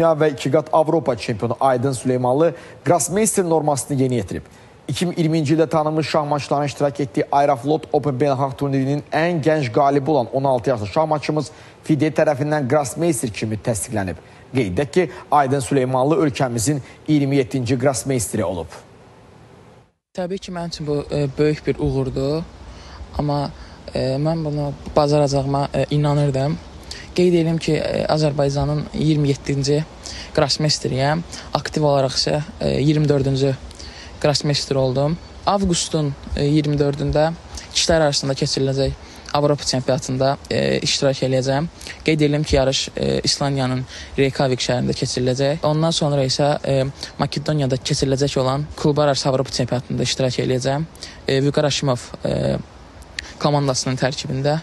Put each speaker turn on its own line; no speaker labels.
Dünya və iki qat Avropa çempionu Aydın Süleymanlı Grossmeister normasını yeni yetirib. 2020-ci ildə tanınmış şahmatçıların iştirak etdiyi Aeroflot Open beynəlxalq turnirinin ən gənc qalibi olan 16 yaşlı şahmatçımız FIDE tərəfindən Grossmeister kimi təsdiqlənib. Qeyd edək ki, Aydın Süleymanlı ölkəmizin 27-ci Grossmeisteri olub.
Təbii ki, mənim üçün bu e, böyük bir uğurdur. Amma e, mən bunu bacaracağıma e, inanırdım. Qeyd edim ki, e, Azərbaycanın 27-ci Grossmeisteriyəm. Aktiv olaraq isə e, 24-cü Grossmeister oldum. Avqustun e, 24-də kişilər arasında keçiriləcək Avropa çempionatında e, iştirak eləyəcəm. Qeyd edirəm ki, yarış e, İslandiyanın Reykjavik şəhərində keçiriləcək. Ondan sonra isə e, Makedoniyada keçiriləcək olan klublar arası Avropa çempionatında iştirak eləyəcəm. E, Vüqar Aşimov e, komandasının tərkibində